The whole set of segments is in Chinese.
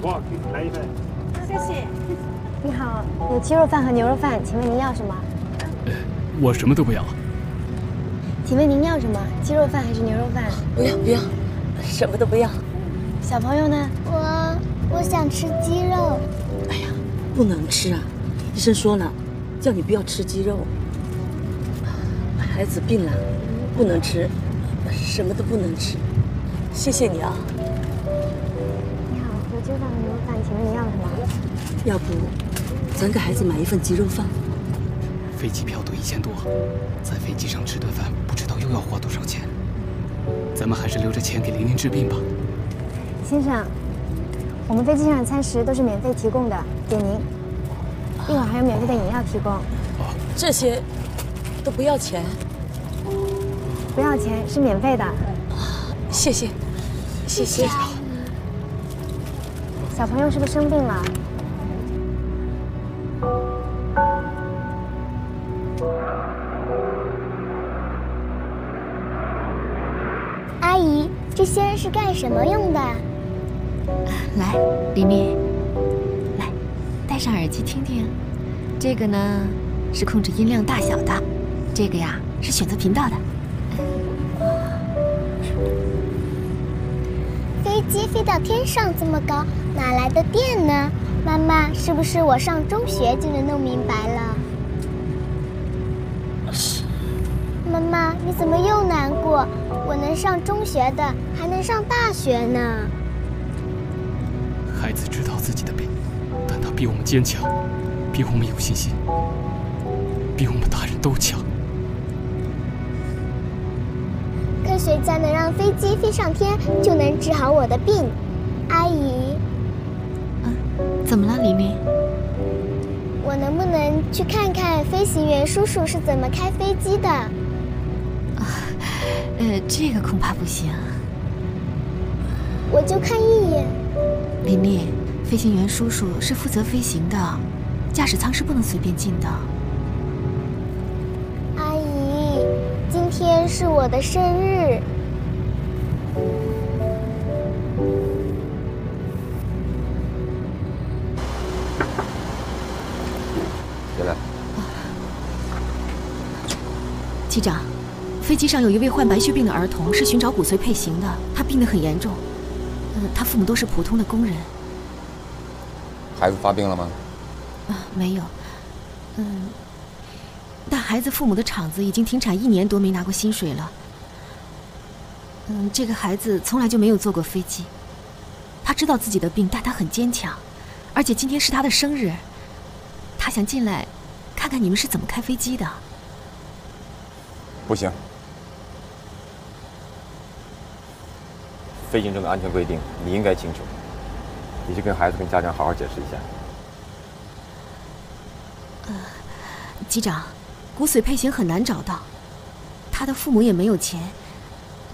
锅，来一份。谢谢。你好，有鸡肉饭和牛肉饭，请问您要什么？我什么都不要。请问您要什么？鸡肉饭还是牛肉饭？不要不要，什么都不要。小朋友呢？我我想吃鸡肉。哎呀，不能吃啊！医生说了，叫你不要吃鸡肉。孩子病了，不能吃，什么都不能吃。谢谢你啊。要不，咱给孩子买一份鸡肉饭。飞机票都一千多，在飞机上吃顿饭，不知道又要花多少钱。咱们还是留着钱给玲玲治病吧。先生，我们飞机上的餐食都是免费提供的，给您。一会儿还有免费的饮料提供。这些都不要钱？不要钱，是免费的。谢谢，谢谢。小朋友是不是生病了？阿姨，这些是干什么用的？来，黎明，来，戴上耳机听听。这个呢是控制音量大小的，这个呀是选择频道的。飞机飞到天上这么高，哪来的电呢？妈妈，是不是我上中学就能弄明白了？妈妈，你怎么又难过？我能上中学的，还能上大学呢。孩子知道自己的病，但他比我们坚强，比我们有信心，比我们大人都强。科学家能让飞机飞上天，就能治好我的病。阿姨，嗯，怎么了，黎明？我能不能去看看飞行员叔叔是怎么开飞机的？这个恐怕不行。我就看一眼。琳琳，飞行员叔叔是负责飞行的，驾驶舱是不能随便进的。阿姨，今天是我的生日。进来。机长，飞机上有一位患白血病的儿童，是寻找骨髓配型的，他病得很严重。嗯，他父母都是普通的工人。孩子发病了吗？啊，没有。嗯，但孩子父母的厂子已经停产一年多，没拿过薪水了。嗯，这个孩子从来就没有坐过飞机。他知道自己的病，但他很坚强，而且今天是他的生日。他想进来，看看你们是怎么开飞机的。不行。飞行中的安全规定，你应该清楚。你去跟孩子、跟家长好好解释一下。呃，机长，骨髓配型很难找到，他的父母也没有钱，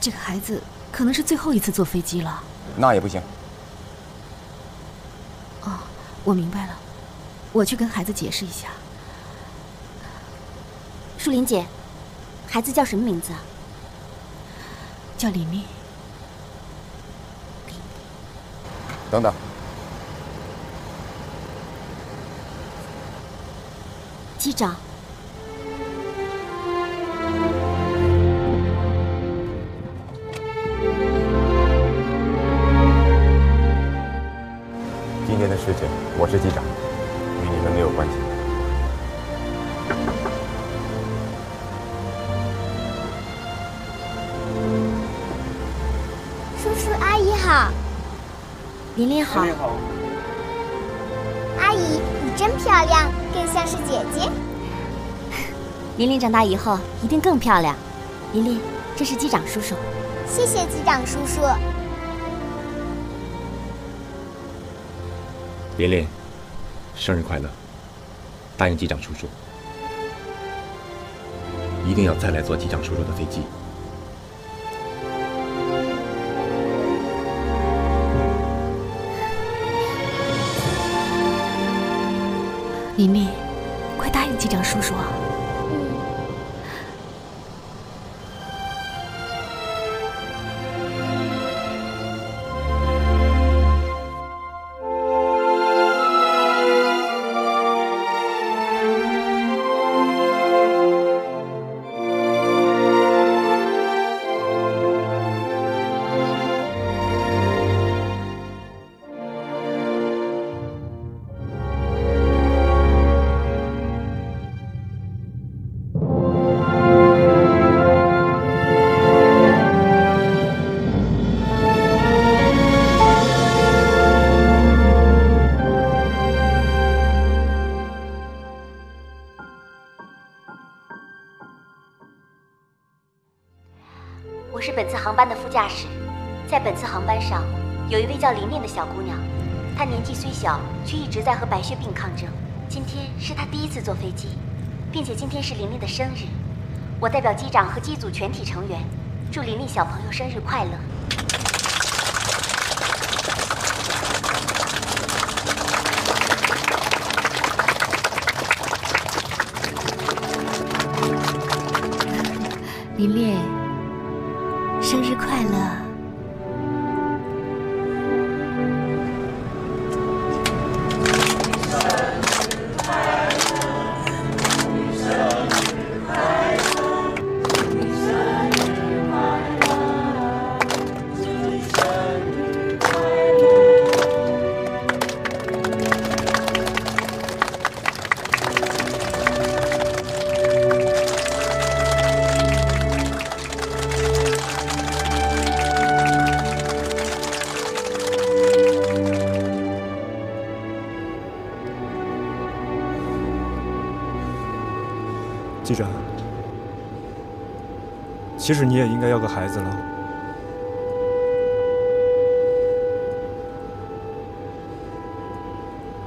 这个孩子可能是最后一次坐飞机了。那也不行。哦，我明白了，我去跟孩子解释一下。树林姐，孩子叫什么名字啊？叫李密。等等，机长，今天的事情我是机长，与你们没有关系。叔叔阿姨好。琳琳好，阿姨你真漂亮，更像是姐姐。琳琳长大以后一定更漂亮。琳琳，这是机长叔叔。谢谢机长叔叔。琳琳，生日快乐！答应机长叔叔，一定要再来坐机长叔叔的飞机。琳琳，快答应机长叔叔啊！驾驶。在本次航班上，有一位叫琳琳的小姑娘，她年纪虽小，却一直在和白血病抗争。今天是她第一次坐飞机，并且今天是琳琳的生日。我代表机长和机组全体成员，祝琳琳小朋友生日快乐。琳琳，其实你也应该要个孩子了。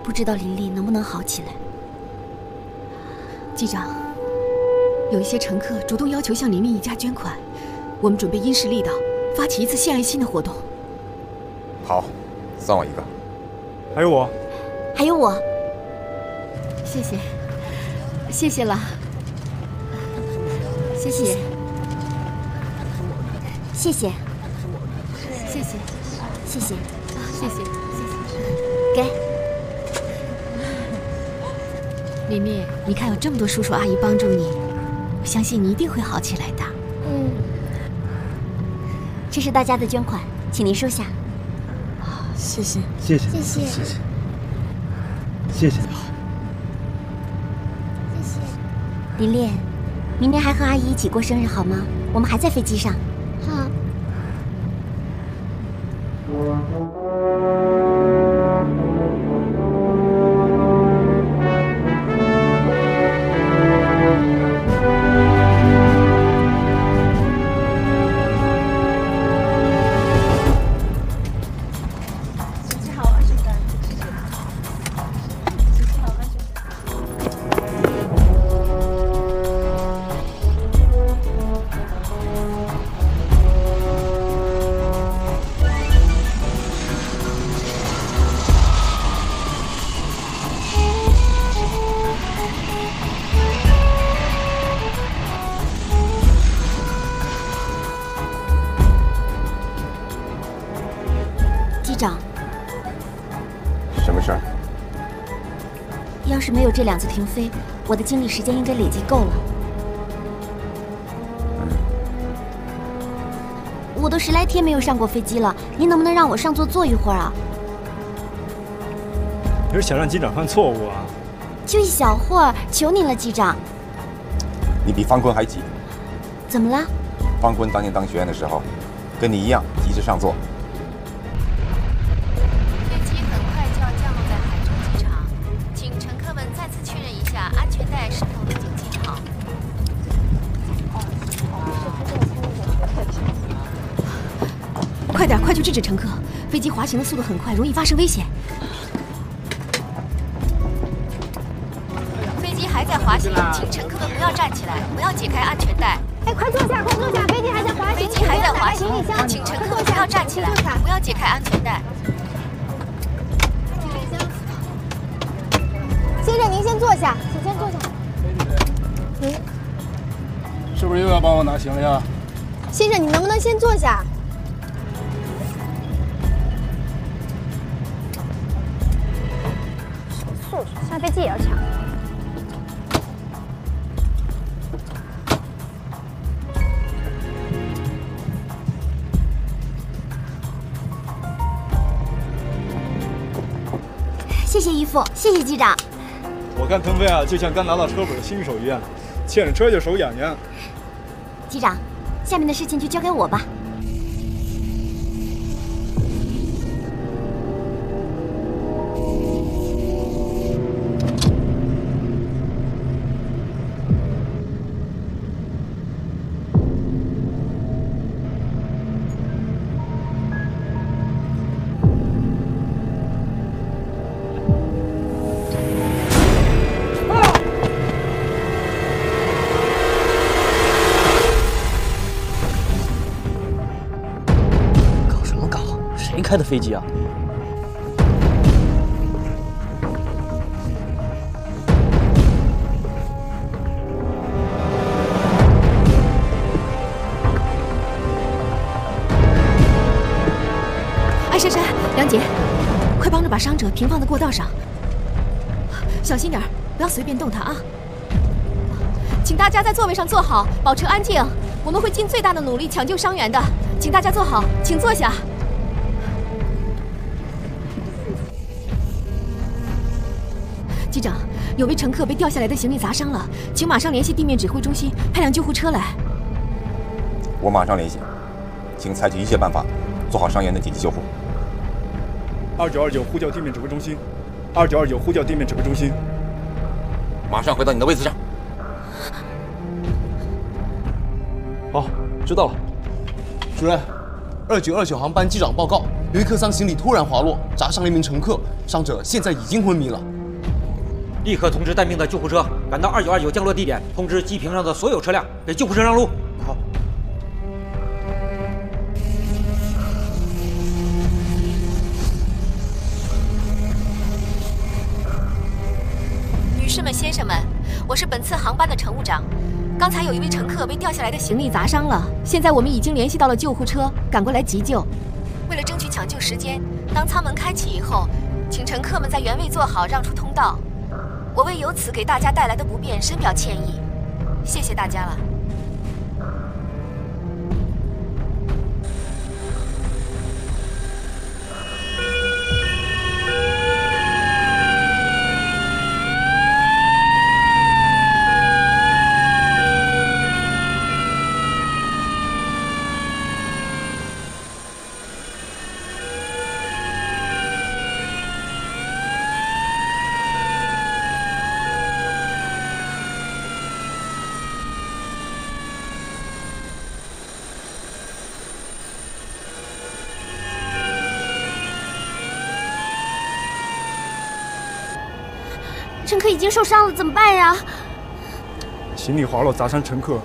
不知道林丽能不能好起来？机长，有一些乘客主动要求向林丽一家捐款，我们准备因势利导，发起一次献爱心的活动。好，算我一个。还有我，还有我。谢谢，谢谢了。谢谢，谢谢，谢谢，谢谢，谢谢，谢谢，谢谢给。琳琳，你看有这么多叔叔阿姨帮助你，我相信你一定会好起来的。嗯，这是大家的捐款，请您收下。谢谢，谢谢，谢谢，谢谢，谢谢，谢谢。琳琳。明天还和阿姨一起过生日好吗？我们还在飞机上。好。要是这两次停飞，我的精力时间应该累积够了。我都十来天没有上过飞机了，您能不能让我上座坐一会儿啊？你是想让机长犯错误啊？就一小会儿，求您了，机长。你比方坤还急。怎么了？方坤当年当学员的时候，跟你一样急着上座。快点，快去制止乘客！飞机滑行的速度很快，容易发生危险。飞机还在滑行，请乘客们不要站起来，不要解开安全带。哎，快坐下，快坐下！飞机还在滑行，飞机还在滑行，请乘客们不要站起来，不要解开安全带。先生，您先坐下，请先坐下。您是不是又要帮我拿行李啊？先生，你能不能先坐下？上飞机也要抢。谢谢姨父，谢谢机长。我看腾飞啊，就像刚拿到车本的新手一样，牵着车就手痒痒。机长，下面的事情就交给我吧。开的飞机啊？哎，珊珊、杨杰，快帮着把伤者平放在过道上，小心点不要随便动他啊！请大家在座位上坐好，保持安静。我们会尽最大的努力抢救伤员的，请大家坐好，请坐下。机长，有位乘客被掉下来的行李砸伤了，请马上联系地面指挥中心，派辆救护车来。我马上联系，请采取一切办法，做好伤员的紧急救护。二九二九呼叫地面指挥中心，二九二九呼叫地面指挥中心，马上回到你的位置上。好，知道了。主任，二九二九航班机长报告，有一客舱行李突然滑落，砸伤了一名乘客，伤者现在已经昏迷了。立刻通知待命的救护车赶到二九二九降落地点，通知机坪上的所有车辆给救护车让路。好。女士们、先生们，我是本次航班的乘务长。刚才有一位乘客被掉下来的行李砸伤了，现在我们已经联系到了救护车，赶过来急救。为了争取抢救时间，当舱门开启以后，请乘客们在原位坐好，让出通道。我为由此给大家带来的不便深表歉意，谢谢大家了。乘客已经受伤了，怎么办呀？行李滑落砸伤乘客，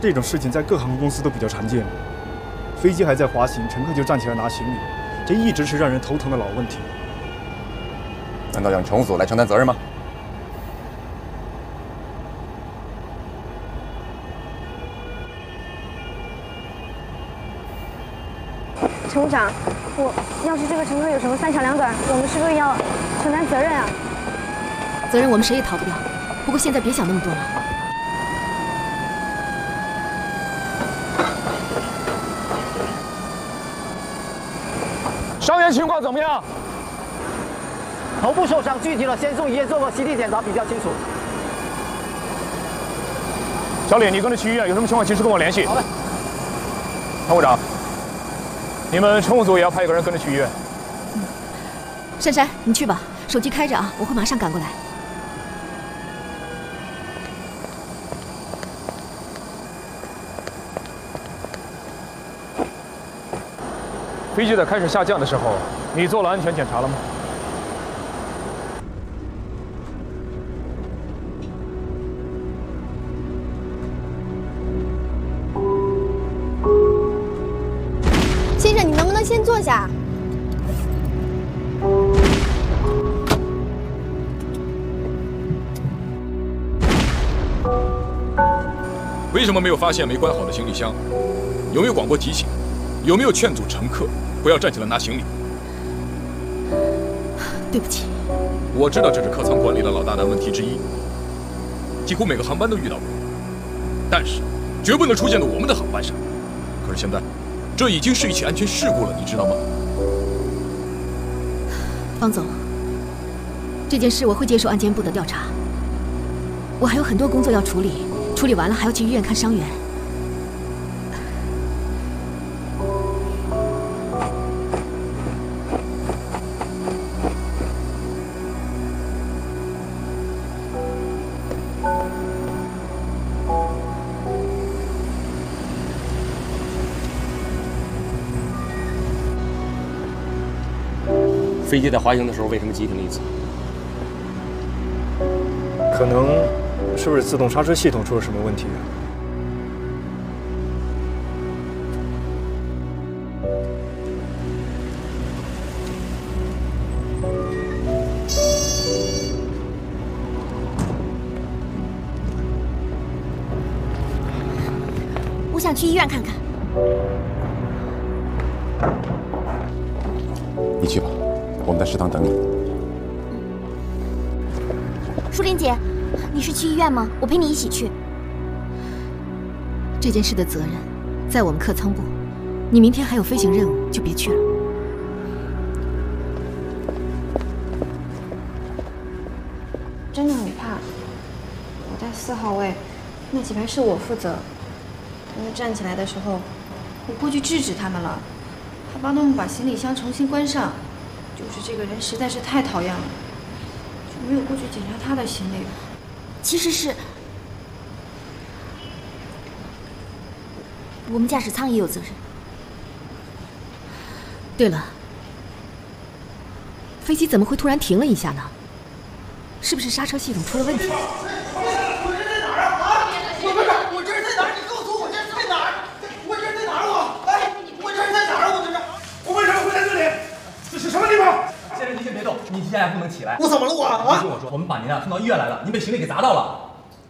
这种事情在各航空公司都比较常见。飞机还在滑行，乘客就站起来拿行李，这一直是让人头疼的老问题。难道让乘务组来承担责任吗？乘务长，我要是这个乘客有什么三长两短，我们是不是要承担责任啊？责任我们谁也逃不掉，不过现在别想那么多了。伤员情况怎么样？头部受伤，具体的先送医院做个 CT 检查比较清楚。小李，你跟着去医院，有什么情况及时跟我联系。好嘞。参谋长，你们乘务组也要派一个人跟着去医院。嗯珊珊，你去吧，手机开着啊，我会马上赶过来。飞机在开始下降的时候，你做了安全检查了吗？先生，你能不能先坐下？为什么没有发现没关好的行李箱？有没有广播提醒？有没有劝阻乘客不要站起来拿行李？对不起，我知道这是客舱管理的老大难问题之一，几乎每个航班都遇到过，但是绝不能出现在我们的航班上。可是现在，这已经是一起安全事故了，你知道吗？方总，这件事我会接受安监部的调查。我还有很多工作要处理，处理完了还要去医院看伤员。飞机在滑行的时候为什么急停了一次？可能是不是自动刹车系统出了什么问题啊？我想去医院看看。你去吧。我们在食堂等你。舒琳姐，你是去医院吗？我陪你一起去。这件事的责任在我们客舱部，你明天还有飞行任务，就别去了。真的很怕，我在四号位，那几排是我负责。他们站起来的时候，我过去制止他们了，还帮他们把行李箱重新关上。就是这个人实在是太讨厌了，就没有过去检查他的行李。其实是我们驾驶舱也有责任。对了，飞机怎么会突然停了一下呢？是不是刹车系统出了问题？我这在哪儿啊？啊！我不是，我这是在哪儿？你告诉我，我这是在哪儿？我这是在哪儿？我哎，我这是在哪儿？我这是，我为什么会在这里？这是什么地方？先生，您先别动，您现在不能起来。我怎么了我啊？你听我说，我们把您啊送到医院来了，您被行李给砸到了。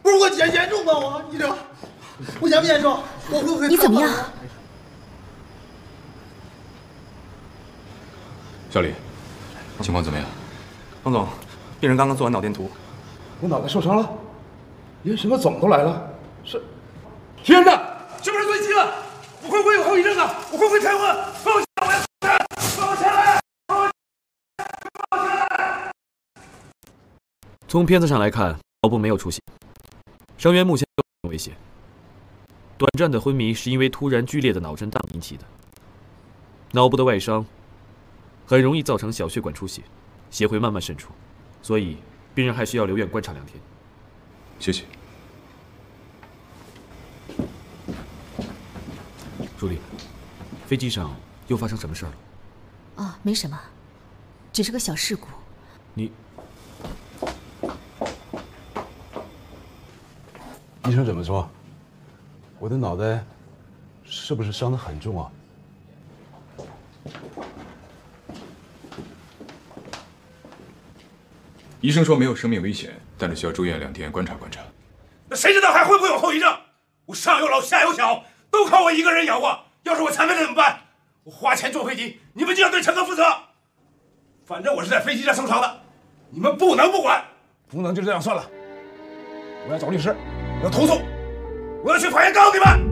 不是我严严重吗？我你这，我严不严重？我会不会？你怎么样？小李，情况怎么样？方总，病人刚刚做完脑电图。我脑袋受伤了，连什么总都来了。是，天哪！是不是坠机了？我会不会有后遗症啊？我会不会瘫痪？从片子上来看，脑部没有出血，伤员目前没有危险。短暂的昏迷是因为突然剧烈的脑震荡引起的。脑部的外伤很容易造成小血管出血，血会慢慢渗出，所以病人还需要留院观察两天。谢谢。朱莉，飞机上又发生什么事了？啊，没什么，只是个小事故。你医生怎么说？我的脑袋是不是伤得很重啊？医生说没有生命危险，但是需要住院两天观察观察。那谁知道还会不会有后遗症？我上有老下有小，都靠我一个人养活。要是我残废了怎么办？我花钱坐飞机，你们就要对乘客负责。反正我是在飞机上受伤的，你们不能不管。不能就这样算了。我要找律师，我要投诉，我要去法院告你们。